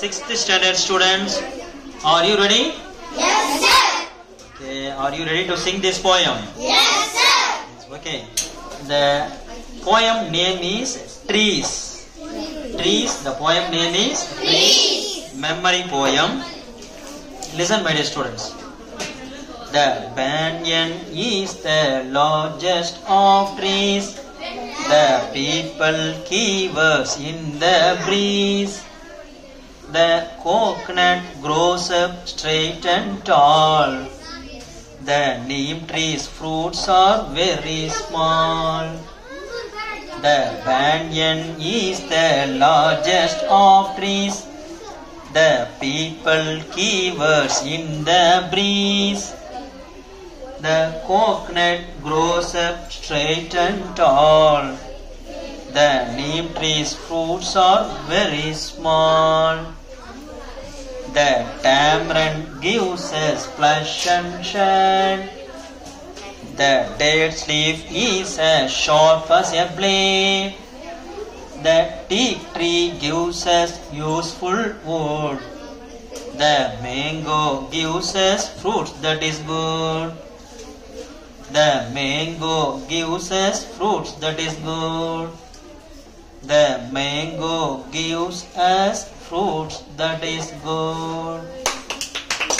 Sixth standard students, are you ready? Yes, sir. Okay, are you ready to sing this poem? Yes, sir. Okay. The poem name is Trees. Trees, the poem name is Please. Memory Poem. Listen, my dear students. The banyan is the largest of trees. The peepul quivers in the breeze. The coconut grows up straight and tall. The neem tree's fruits are very small. The banyan is the largest of trees. The peepul quivers in the breeze. The coconut grows up straight and tall. The neem tree's fruits are very small. The tamarind gives us flesh and shine. The date's leaf is as sharp as a blade. The teak tree gives us useful wood. The mango gives us fruit that is good. The mango gives us fruits that is good. The mango gives us fruits that is good.